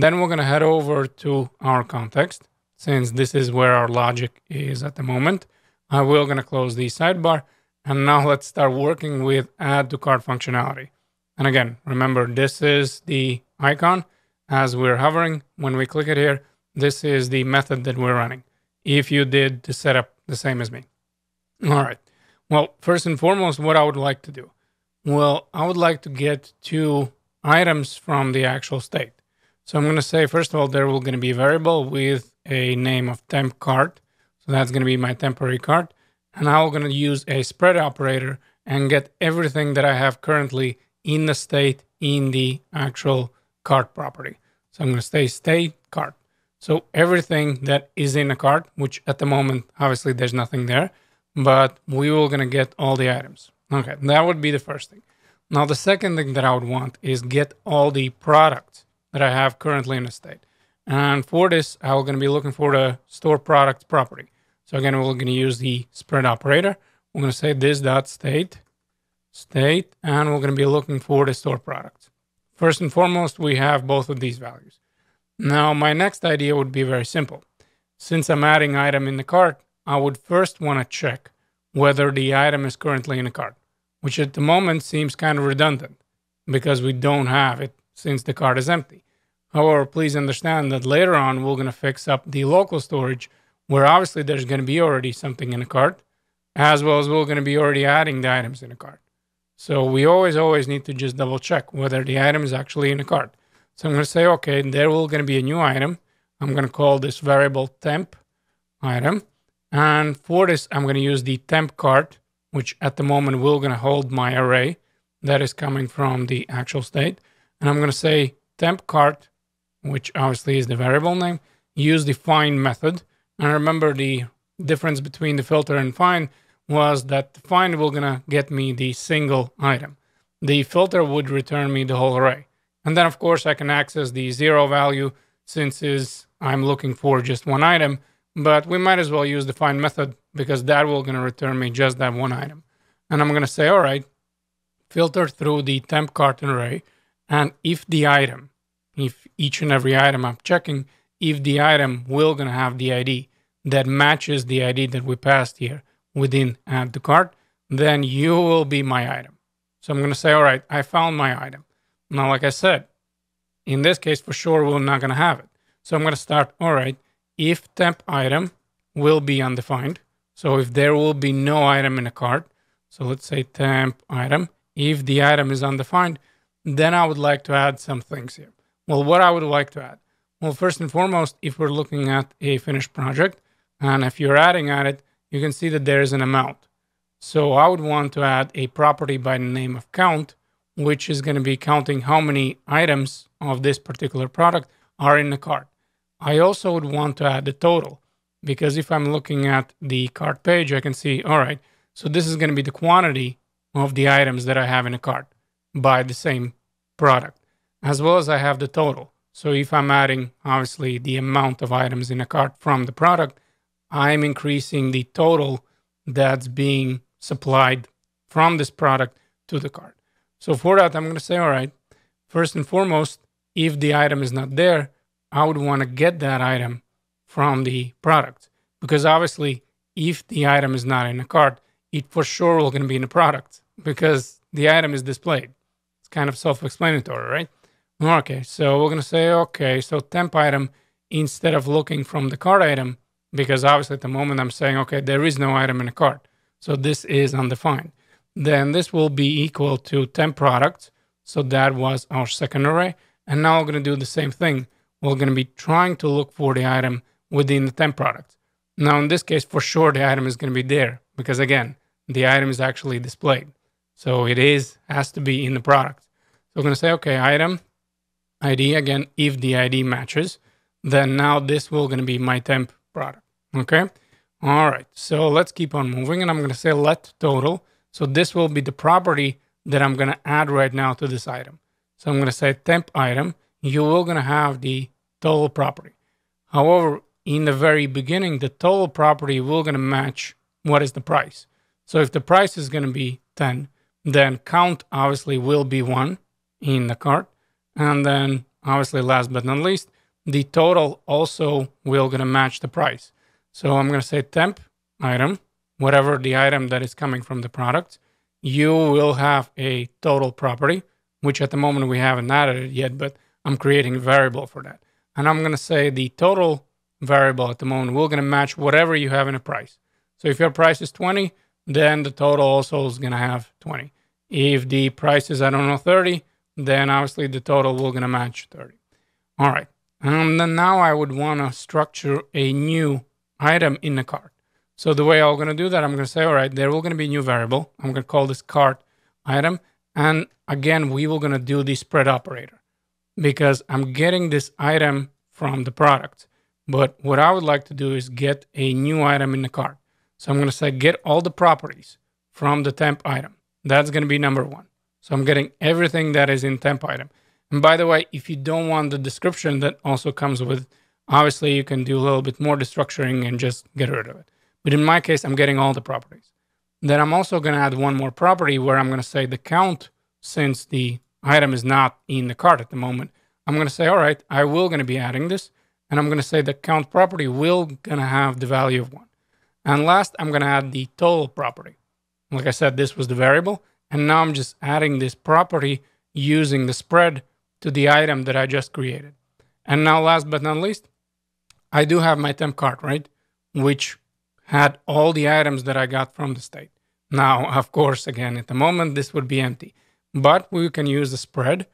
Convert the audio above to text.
then we're going to head over to our context since this is where our logic is at the moment. I will going to close the sidebar and now let's start working with add to cart functionality. And again, remember this is the icon as we're hovering. When we click it here, this is the method that we're running. If you did the setup the same as me. All right. Well, first and foremost, what I would like to do. Well, I would like to get two items from the actual state. So I'm going to say, first of all, there will going to be a variable with a name of temp cart. So that's going to be my temporary cart. And I'm going to use a spread operator and get everything that I have currently in the state in the actual cart property. So I'm going to say state cart. So everything that is in a cart, which at the moment, obviously there's nothing there, but we will going to get all the items. Okay, that would be the first thing. Now, the second thing that I would want is get all the products that I have currently in the state. And for this, I'm going to be looking for the store product property. So again, we're going to use the spread operator. We're going to say this dot state, state, and we're going to be looking for the store products. First and foremost, we have both of these values. Now, my next idea would be very simple. Since I'm adding item in the cart, I would first want to check whether the item is currently in the cart, which at the moment seems kind of redundant because we don't have it since the cart is empty. However, please understand that later on we're going to fix up the local storage where obviously there's going to be already something in the cart, as well as we're going to be already adding the items in the cart. So we always, always need to just double check whether the item is actually in the cart. So I'm going to say, okay, there will going to be a new item. I'm going to call this variable temp item. And for this, I'm going to use the temp cart, which at the moment will going to hold my array that is coming from the actual state. And I'm going to say temp cart, which obviously is the variable name, use the find method. And remember the difference between the filter and find was that the find will gonna get me the single item. The filter would return me the whole array. And then of course I can access the zero value since is I'm looking for just one item, but we might as well use the find method because that will gonna return me just that one item. And I'm gonna say, all right, filter through the temp cart array and if the item, if each and every item I'm checking, if the item will gonna have the ID that matches the ID that we passed here within add to cart, then you will be my item. So I'm gonna say, all right, I found my item. Now, like I said, in this case, for sure, we're not gonna have it. So I'm gonna start, all right, if temp item will be undefined. So if there will be no item in a cart, so let's say temp item, if the item is undefined, then I would like to add some things here. Well, what I would like to add? Well, first and foremost, if we're looking at a finished project, and if you're adding at it, you can see that there is an amount. So I would want to add a property by the name of count, which is going to be counting how many items of this particular product are in the cart. I also would want to add the total because if I'm looking at the cart page, I can see, all right, so this is going to be the quantity of the items that I have in a cart by the same product, as well as I have the total. So if I'm adding obviously the amount of items in a cart from the product, I'm increasing the total that's being supplied from this product to the cart. So for that, I'm going to say, all right, first and foremost, if the item is not there, I would want to get that item from the product because obviously, if the item is not in a cart, it for sure will going to be in the product because the item is displayed kind of self-explanatory, right? Okay, so we're gonna say, okay, so temp item instead of looking from the cart item, because obviously at the moment I'm saying, okay, there is no item in the cart, so this is undefined. Then this will be equal to temp products. So that was our second array. And now we're gonna do the same thing. We're gonna be trying to look for the item within the temp product. Now in this case, for sure, the item is gonna be there because again, the item is actually displayed. So it is has to be in the product. So we're going to say, okay, item ID again, if the ID matches, then now this will going to be my temp product. Okay. All right. So let's keep on moving. And I'm going to say let total. So this will be the property that I'm going to add right now to this item. So I'm going to say temp item. You will going to have the total property. However, in the very beginning, the total property will going to match what is the price. So if the price is going to be 10, then count obviously will be one in the cart, and then obviously, last but not least, the total also will gonna match the price. So I'm gonna say temp item, whatever the item that is coming from the product, you will have a total property, which at the moment we haven't added it yet, but I'm creating a variable for that. And I'm gonna say the total variable at the moment, we're gonna match whatever you have in a price. So if your price is 20, then the total also is gonna have 20. If the price is, I don't know, 30, then obviously the total will gonna match 30. All right. And then now I would want to structure a new item in the cart. So the way I'm going to do that, I'm going to say, all right, there will going to be a new variable. I'm going to call this cart item. And again, we will going to do the spread operator because I'm getting this item from the product. But what I would like to do is get a new item in the cart. So I'm going to say get all the properties from the temp item. That's going to be number one. So I'm getting everything that is in temp item. And by the way, if you don't want the description that also comes with, obviously you can do a little bit more destructuring and just get rid of it. But in my case, I'm getting all the properties. Then I'm also going to add one more property where I'm going to say the count since the item is not in the cart at the moment. I'm going to say, all right, I will going to be adding this. And I'm going to say the count property will going to have the value of one. And last, I'm going to add the total property. Like I said, this was the variable. And now I'm just adding this property using the spread to the item that I just created. And now, last but not least, I do have my temp cart, right? Which had all the items that I got from the state. Now, of course, again, at the moment, this would be empty, but we can use the spread